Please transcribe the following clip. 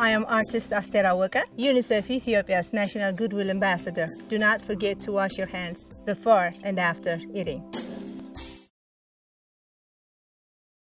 I am artist Aster Aweke, UNICEF Ethiopia's National Goodwill Ambassador. Do not forget to wash your hands before and after eating.